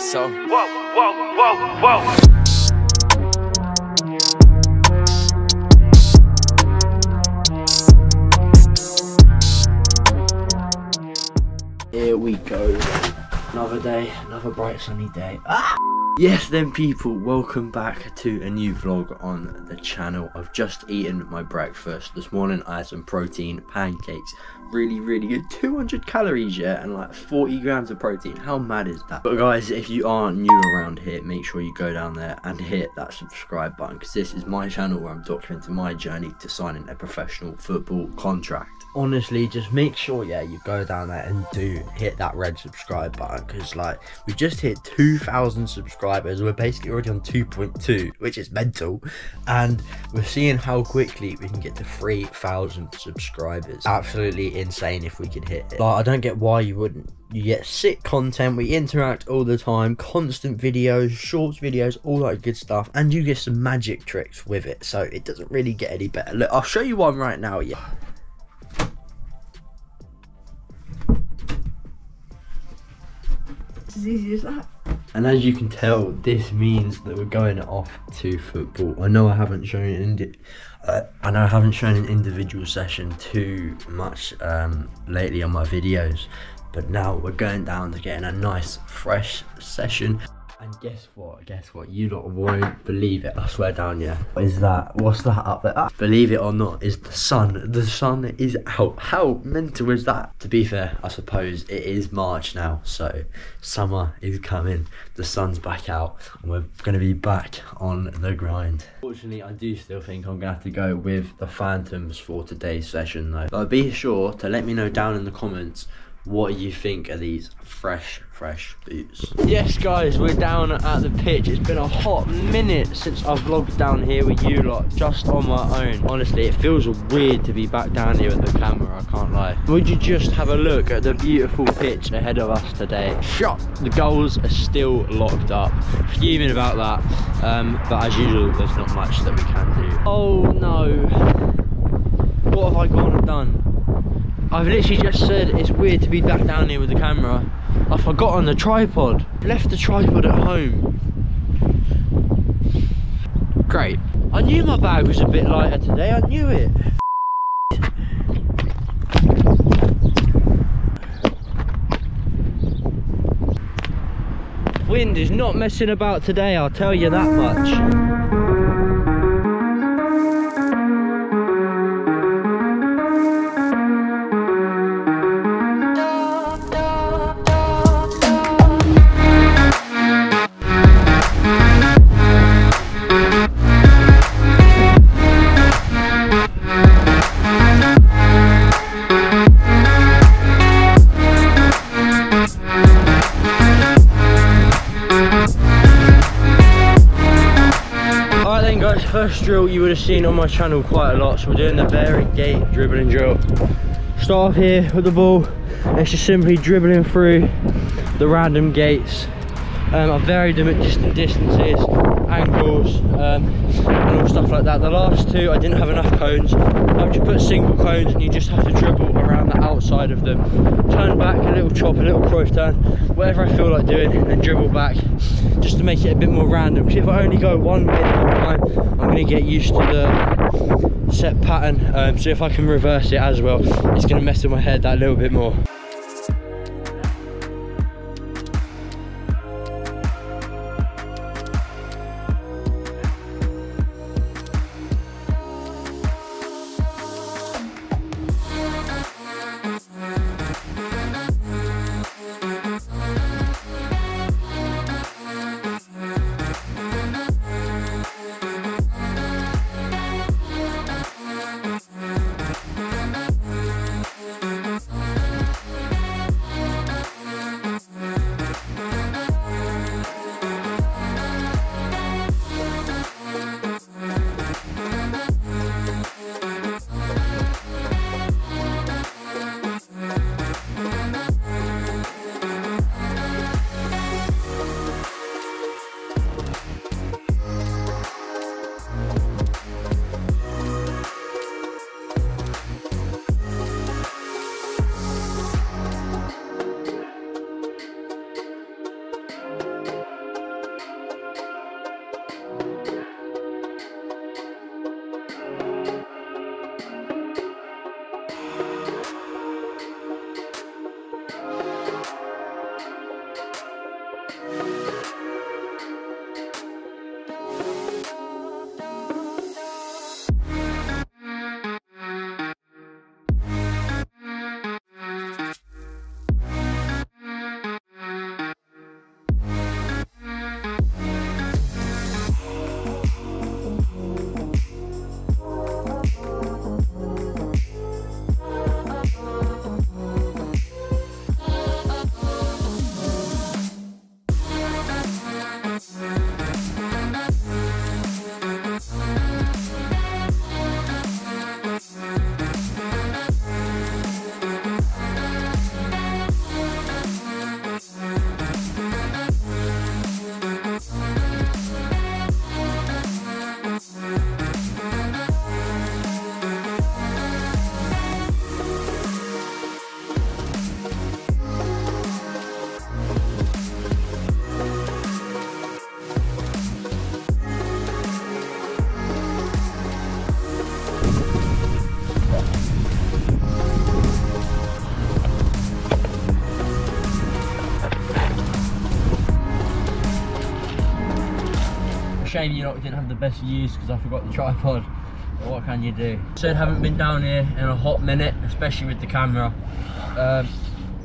so. Whoa, whoa, whoa, whoa. Here we go. Another day, another bright sunny day. Ah! Yes then people, welcome back to a new vlog on the channel. I've just eaten my breakfast. This morning I had some protein pancakes. Really, really good. 200 calories, yeah, and like 40 grams of protein. How mad is that? But guys, if you are new around here, make sure you go down there and hit that subscribe button because this is my channel where I'm documenting my journey to signing a professional football contract honestly just make sure yeah you go down there and do hit that red subscribe button because like we just hit 2000 subscribers we're basically already on 2.2 which is mental. And we're seeing how quickly we can get to 3000 subscribers. Absolutely insane if we could hit it. Like i don't get why you wouldn't. You get sick content we interact all the time constant videos shorts videos all that good stuff and you get some magic tricks with it so it doesn't really get any better. Look i'll show you one right now yeah as easy as that. And as you can tell, this means that we're going off to football. I know I haven't shown an uh, I know I haven't shown an individual session too much um, lately on my videos, but now we're going down to getting a nice fresh session. And guess what? Guess what? You lot won't believe it. I swear down, yeah. What is that? What's that up there? Ah, believe it or not, is the sun. The sun is out. How mental is that? To be fair, I suppose it is March now, so summer is coming. The sun's back out, and we're going to be back on the grind. Fortunately, I do still think I'm to have to go with the Phantoms for today's session, though. But be sure to let me know down in the comments what do you think of these fresh fresh boots? Yes guys we're down at the pitch. It's been a hot minute since i've vlogged down here with you lot just on my own. Honestly it feels weird to be back down here with the camera i can't lie. Would you just have a look at the beautiful pitch ahead of us today? Shot the goals are still locked up. Fuming about that. Um, but as usual there's not much that we can do. Oh no. What have i gone and done I've literally just said it's weird to be back down here with the camera. I forgot on the tripod. Left the tripod at home. Great. I knew my bag was a bit lighter today, I knew it. Wind is not messing about today, I'll tell you that much. Drill you would have seen on my channel quite a lot, so we're doing the varied gate dribbling drill. Start off here with the ball, it's just simply dribbling through the random gates. Um, I've varied them at distant distances, angles, um, and all stuff like that. The last two I didn't have enough cones. I've just put single cones and you just have to dribble around the outside of them. Turn back, a little chop, a little cross turn, whatever I feel like doing, and then dribble back just to make it a bit more random. Because if I only go one way the whole time, I'm going to get used to the set pattern. Um, so if I can reverse it as well, it's going to mess with my head that little bit more. Shame you lot didn't have the best views because I forgot the tripod. But what can you do? Said haven't been down here in a hot minute, especially with the camera. Um,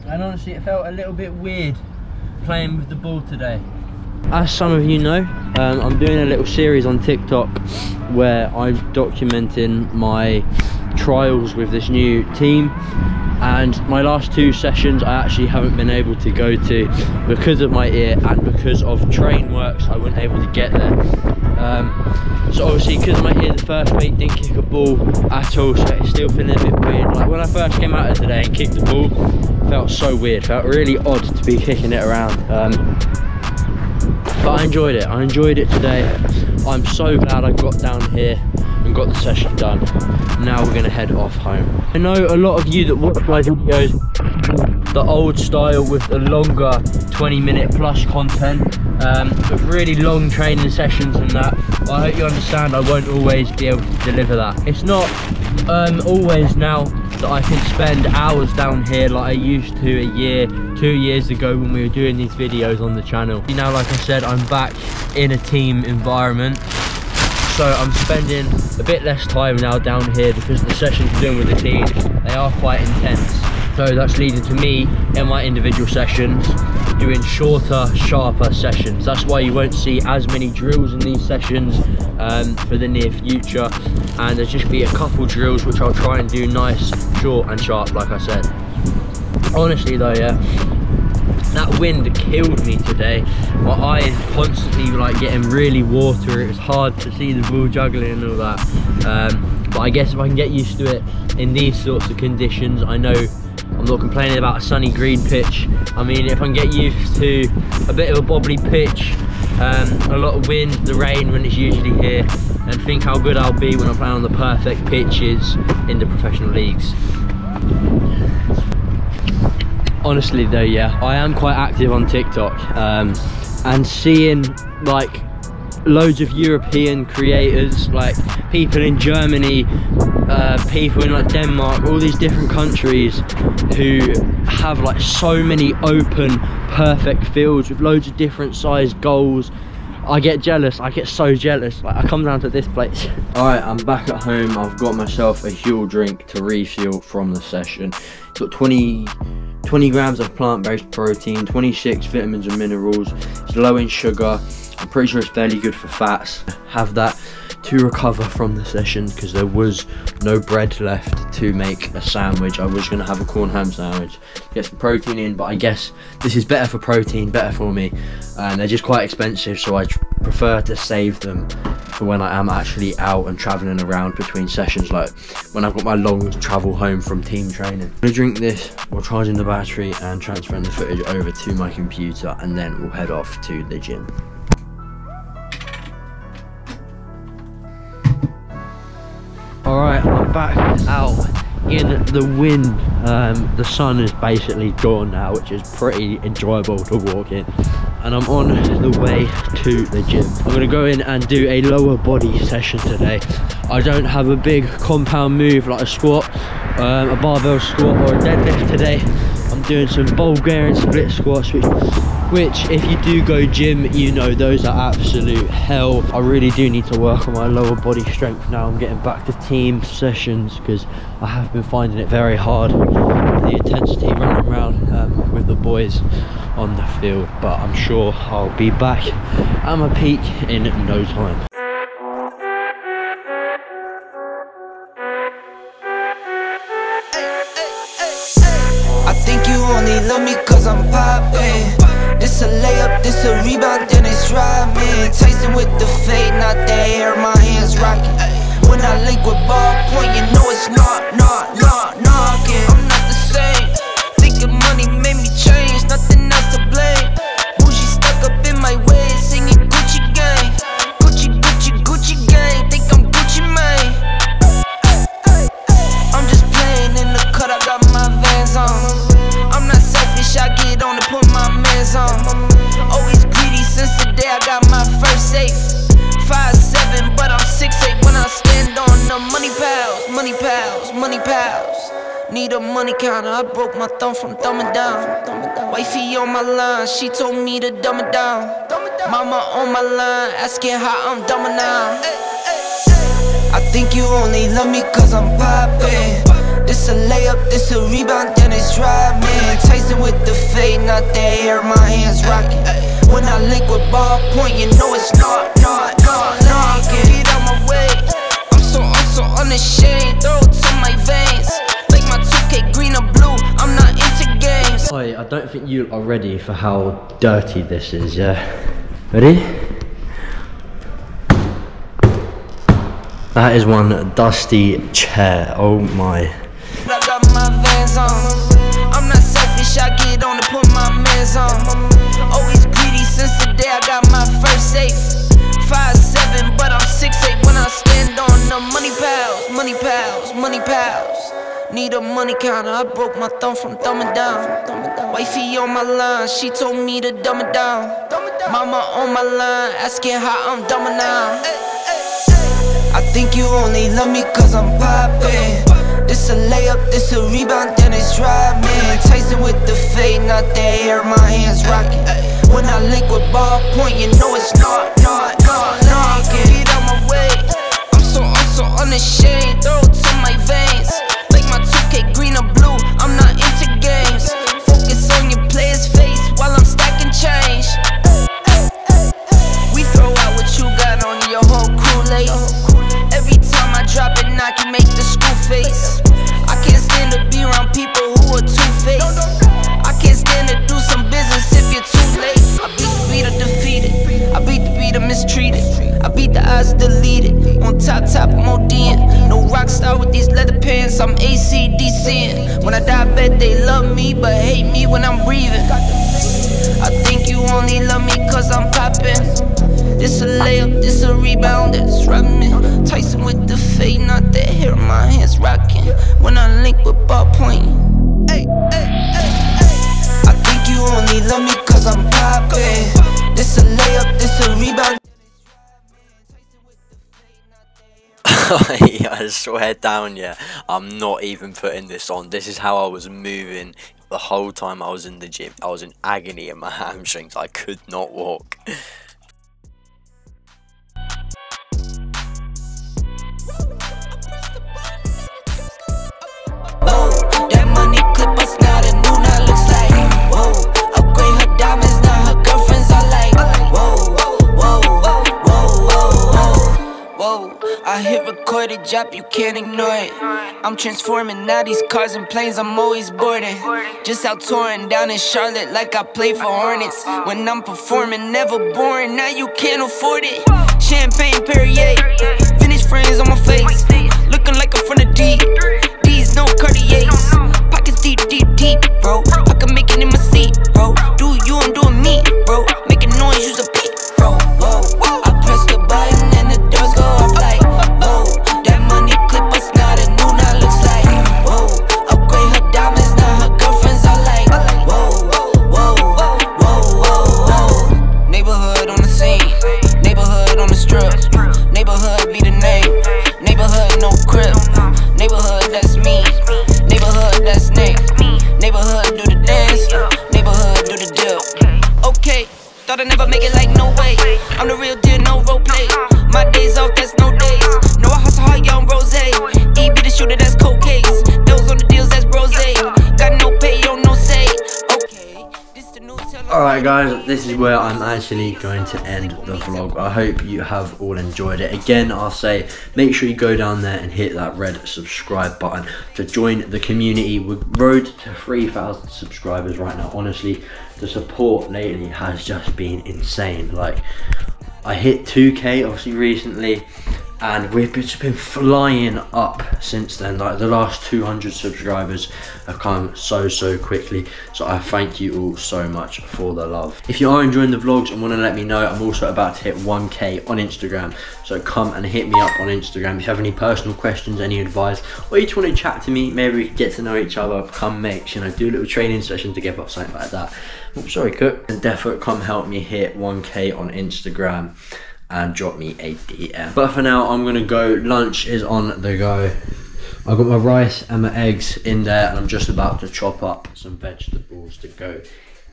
and honestly, it felt a little bit weird playing with the ball today. As some of you know, um, I'm doing a little series on TikTok where I'm documenting my trials with this new team and my last two sessions I actually haven't been able to go to because of my ear and because of train works I wasn't able to get there. Um, so obviously because my ear the first week didn't kick a ball at all so it's still feeling a bit weird. Like when I first came out of today and kicked the ball felt so weird felt really odd to be kicking it around. Um, but I enjoyed it. I enjoyed it today I'm so glad I got down here and got the session done. Now we're gonna head off home. I know a lot of you that watch my videos the old style with the longer 20 minute plus content um, with really long training sessions and that. I hope you understand I won't always be able to deliver that. It's not um, always now that I can spend hours down here like I used to a year two years ago when we were doing these videos on the channel. Now like I said I'm back in a team environment. So I'm spending a bit less time now down here because the sessions we're doing with the team they are quite intense. So that's leading to me in my individual sessions doing shorter sharper sessions. That's why you won't see as many drills in these sessions um, for the near future. And there's just be a couple drills which I'll try and do nice short and sharp like I said honestly though yeah that wind killed me today. My eyes constantly like getting really watery. It was hard to see the ball juggling and all that. Um, but i guess if i can get used to it in these sorts of conditions i know i'm not complaining about a sunny green pitch. I mean if i can get used to a bit of a bobbly pitch um, a lot of wind the rain when it's usually here and think how good i'll be when i'm playing on the perfect pitches in the professional leagues honestly though yeah i am quite active on tiktok um, and seeing like loads of european creators like people in germany uh, people in like denmark all these different countries who have like so many open perfect fields with loads of different sized goals I get jealous, I get so jealous. Like I come down to this place. Alright, I'm back at home. I've got myself a Huel drink to refuel from the session. It's got 20 20 grams of plant-based protein, 26 vitamins and minerals. It's low in sugar. I'm pretty sure it's fairly good for fats. Have that to recover from the session because there was no bread left to make a sandwich. I was going to have a corn ham sandwich, get some protein in, but I guess this is better for protein, better for me, and they're just quite expensive, so I prefer to save them for when I am actually out and traveling around between sessions, like when I've got my long travel home from team training. I'm gonna drink this while charging the battery and transferring the footage over to my computer, and then we'll head off to the gym. Alright, I'm back out in the wind. Um, the sun is basically gone now, which is pretty enjoyable to walk in. And I'm on the way to the gym. I'm gonna go in and do a lower body session today. I don't have a big compound move like a squat, um, a barbell squat or a deadlift today. I'm doing some Bulgarian split squats, which which if you do go gym you know those are absolute hell i really do need to work on my lower body strength now i'm getting back to team sessions because i have been finding it very hard the intensity running around um, with the boys on the field but i'm sure i'll be back at my peak in no time I think you only love I'm poppin'. This a layup, this a rebound, then it's. Tyson with the fade, not the hair, my hands rockin'. When I link with ball point, you know it's not, not, not, knocking. I broke my thumb from thumbing down. Wifey on my line, she told me to dumb it down. Mama on my line, asking how I'm dumbing now. I think you only love me cause I'm poppin'. This a layup, this a rebound, then it's driving. Tyson with the fade, not the hair, my hands rocking. When I link with ball point, you know it's not, not, not, not. Get out my way. I'm so, I'm so unashamed. Throw it to my veins. Oi, I don't think you are ready for how dirty this is, yeah? Ready? That is one dusty chair, oh my. I got my vans on. I'm not selfish, I get on to put my mans on. Always greedy since the day I got my first safe. Five seven, but I'm six eight when I stand on the money pals, money pals, money pals. Need a money counter, I broke my thumb from thumbing down. Wifey on my line, she told me to dumb it down. Mama on my line, asking how I'm dumbing now. I think you only love me cause I'm poppin'. This a layup, this a rebound, then it's driving. I'm ACDCing. When I die, I bet they love me, but hate me when I'm breathing. I think you only love me cause I'm poppin'. This a layup, this a rebound, that's rubbing. Tyson with the fade, not the hair, my hands rocking. When I link with ball point. Hey, hey, hey, hey. I think you only love me cause I'm poppin'. I swear down, yeah. I'm not even putting this on. This is how I was moving the whole time I was in the gym. I was in agony in my hamstrings. I could not walk. I hit record a drop, you can't ignore it. I'm transforming now these cars and planes, I'm always boarding. Just out touring down in Charlotte like I play for Hornets. When I'm performing, never boring, now you can't afford it. Champagne Perrier, vintage friends on my face. Looking like I'm from the deep. These no Cartiers. Pockets deep, deep, deep, bro. I can make it in my seat, bro. Do you, I'm doing me, bro. Making noise, use a guys, this is where I'm actually going to end the vlog. I hope you have all enjoyed it. Again, I'll say make sure you go down there and hit that red subscribe button to join the community. We're road to 3,000 subscribers right now. Honestly, the support lately has just been insane. Like, I hit 2k obviously recently and we've just been flying up since then. Like the last 200 subscribers have come so so quickly. So i thank you all so much for the love. If you are enjoying the vlogs and want to let me know i'm also about to hit 1k on instagram. So come and hit me up on instagram. If you have any personal questions any advice or you just want to chat to me maybe we get to know each other come make you know do a little training session together or something like that. Oh, sorry cook. And definitely come help me hit 1k on instagram and drop me a DM. But for now, I'm gonna go. Lunch is on the go. I've got my rice and my eggs in there, and I'm just about to chop up some vegetables to go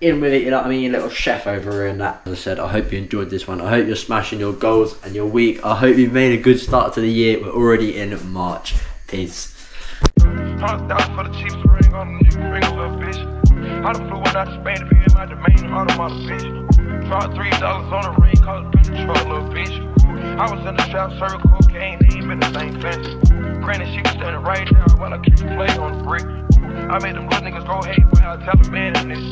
in with it. You know what I mean? Little chef over here and that. As I said, I hope you enjoyed this one. I hope you're smashing your goals and your week. I hope you've made a good start to the year. We're already in March. Peace. I flew out Spain to be in my domain, bitch. Dropped three dollars on a ring, called it truck, little bitch. I was in the trap, serving cocaine, been the same fence. Granted, she was standing right there while I keep playing on the brick. I made them little niggas go hate while I tell the man in this.